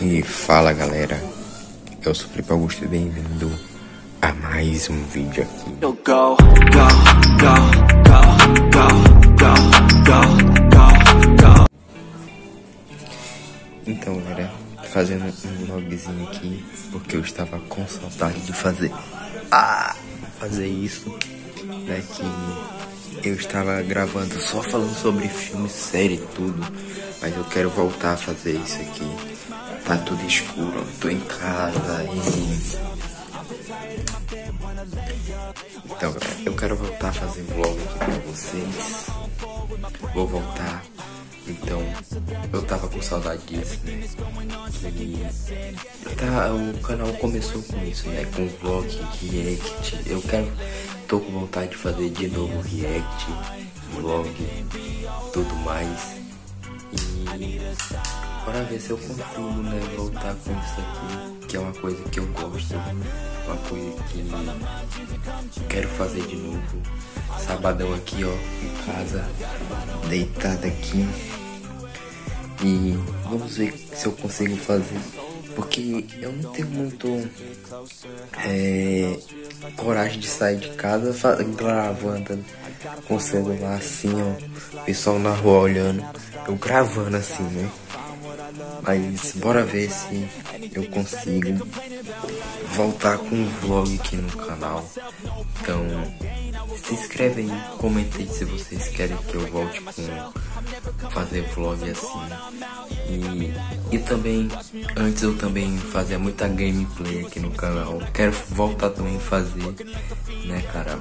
E fala galera, eu sou o Felipe Augusto e bem-vindo a mais um vídeo aqui. Go, go, go, go, então galera, fazendo um vlogzinho aqui, porque eu estava com saudade de fazer, ah, fazer isso, né, que eu estava gravando só falando sobre filme, série, tudo, mas eu quero voltar a fazer isso aqui Tá tudo escuro, tô em casa e. Então, eu quero voltar a fazer vlog aqui pra vocês. Vou voltar. Então, eu tava com saudade disso, né? E tá, o canal começou com isso, né? Com vlog, react. Eu quero. Tô com vontade de fazer de novo react, vlog, tudo mais. E para ver se eu consigo, né, voltar com isso aqui, que é uma coisa que eu gosto, uma coisa que quero fazer de novo. Sabadão aqui, ó, em casa, deitado aqui. E vamos ver se eu consigo fazer. Porque eu não tenho muito é, coragem de sair de casa gravando com o celular assim, ó. Pessoal na rua olhando. Eu gravando assim, né? Mas bora ver se eu consigo voltar com um vlog aqui no canal. Então se inscreve aí, comente aí se vocês querem que eu volte com fazer vlog assim. E, e também, antes eu também fazia muita gameplay aqui no canal. Quero voltar também a fazer, né cara?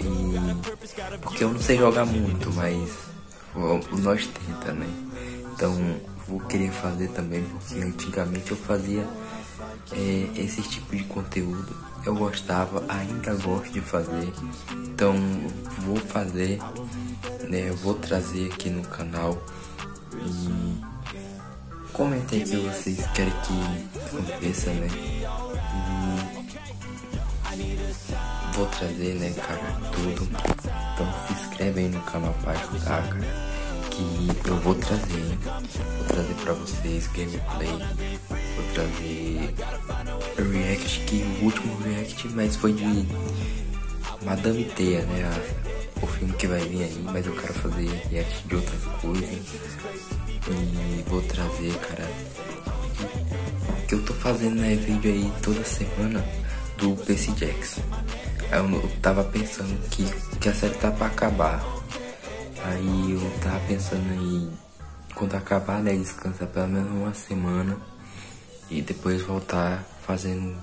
E porque eu não sei jogar muito, mas nós tenta, né? Então vou querer fazer também, porque antigamente eu fazia é, esse tipo de conteúdo. Eu gostava, ainda gosto de fazer. Então vou fazer, né? Vou trazer aqui no canal e comentem se vocês querem que aconteça, né? E vou trazer, né, cara, tudo. Então se inscreve aí no canal para ajudar, cara que eu vou trazer, vou trazer pra vocês gameplay, vou trazer react, que o último react, mas foi de Madame Teia, né, a, o filme que vai vir aí, mas eu quero fazer react de outras coisas, e vou trazer, cara, que eu tô fazendo, né, vídeo aí toda semana do Percy Jackson. Eu, tava pensando que, que a série tá pra acabar. Aí eu tava pensando em quando acabar, né, descansar pelo menos uma semana e depois voltar fazendo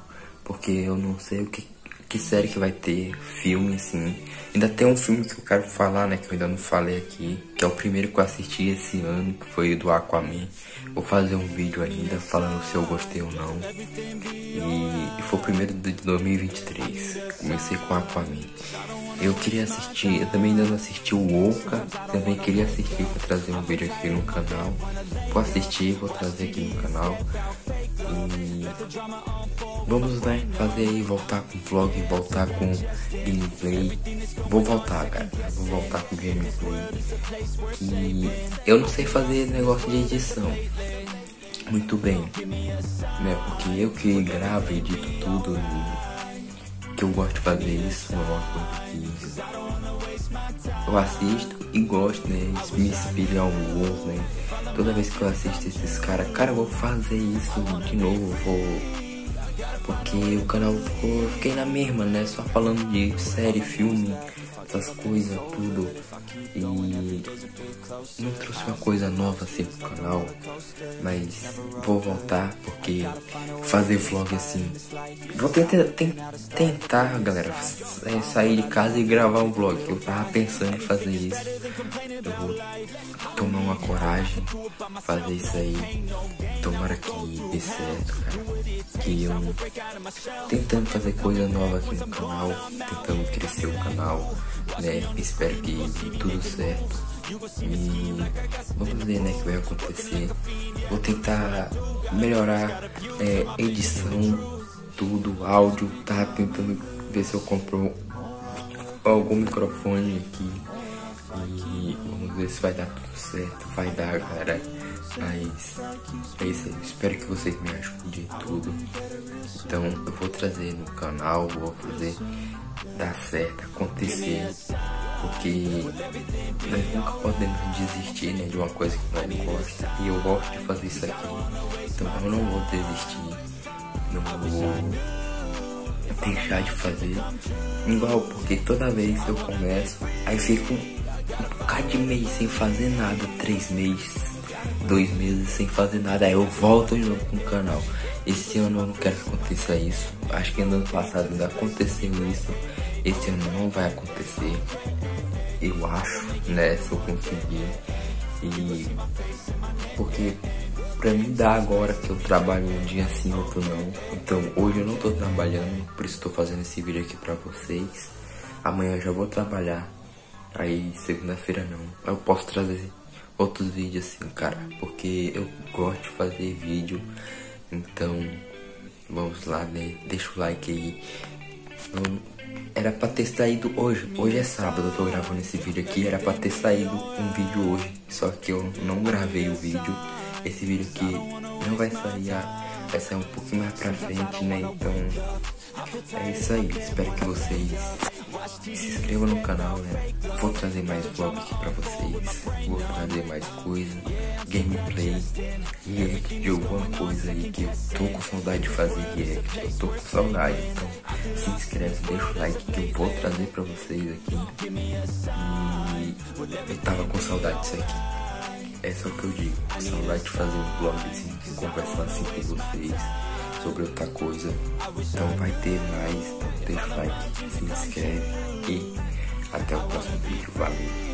porque eu não sei o que que série que vai ter, filme assim. Ainda tem um filme que eu quero falar, né, que eu ainda não falei aqui, que é o primeiro que eu assisti esse ano, que foi o do Aquaman. Vou fazer um vídeo ainda falando se eu gostei ou não. E, e foi o primeiro de 2023. Comecei com Aquaman. Eu queria assistir, eu também ainda não assisti o Oka, também queria assistir para trazer um vídeo aqui no canal. Vou assistir, vou trazer aqui no canal. E vamos né, fazer aí, voltar com vlog, voltar com gameplay. Vou voltar, cara. Vou voltar com gameplay. E eu não sei fazer negócio de edição muito bem, né? Porque eu que gravo e edito tudo que eu gosto de fazer isso, é uma coisa que eu assisto e gosto, né? Me inspira alguns, né? Toda vez que eu assisto esses caras, cara, eu vou fazer isso de novo, vou. Porque o canal ficou, fiquei na mesma, né? Só falando de série, filme, essas coisas, tudo. E não trouxe uma coisa nova assim pro canal, mas vou voltar porque fazer vlog assim. Vou tentar, tentar galera, sair de casa e gravar um vlog. Eu tava pensando em fazer isso. Eu vou tomar uma coragem, fazer isso aí. Tomara que dê certo, cara. Que eu tentando fazer coisa nova aqui no canal, tentando crescer o canal né? Espero que dê tudo certo. E vamos ver, né, o que vai acontecer. Vou tentar melhorar é, edição, tudo, áudio. Tava tentando ver se eu compro algum microfone aqui. E vamos ver se vai dar tudo certo. Vai dar, galera. Mas é isso aí. Espero que vocês me ajudem em tudo. Então eu vou trazer no canal, vou fazer dar certo, acontecer. Porque nós nunca podemos desistir né, de uma coisa que nós gosta. E eu gosto de fazer isso aqui. Então eu não vou desistir. Não vou deixar de fazer. Igual, porque toda vez eu começo, aí fico um bocado de mês sem fazer nada, três meses, dois meses sem fazer nada, aí eu volto de novo com o canal. Esse ano eu não quero que aconteça isso. Acho que no ano passado ainda aconteceu isso. Esse ano não vai acontecer. Eu acho, né? Se eu conseguir. E porque pra mim dá agora que eu trabalho um dia sim, outro não. Então hoje eu não tô trabalhando, por isso tô fazendo esse vídeo aqui pra vocês. Amanhã eu já vou trabalhar. Aí segunda-feira não. Eu posso trazer outros vídeos assim, cara. Porque eu gosto de fazer vídeo. Então vamos lá, né? Deixa o like aí. Era pra ter saído hoje. Hoje é sábado, eu tô gravando esse vídeo aqui. Era pra ter saído um vídeo hoje. Só que eu não gravei o vídeo. Esse vídeo aqui não vai sair, vai sair um pouquinho mais pra frente, né? Então é isso aí. Espero que vocês se inscrevam no canal, né? Vou trazer mais vlogs aqui pra vocês. Vou trazer mais coisa, gameplay, react de alguma coisa aí que eu tô com saudade de fazer react. Eu tô com saudade. Então se inscreve, deixa o like que eu vou trazer pra vocês aqui. E eu tava com saudade disso aqui. É só o que eu digo. Saudade de fazer um vlog assim, conversar assim com vocês sobre outra coisa. Então vai ter mais. Então deixa o like, se inscreve e até o próximo vídeo. Valeu!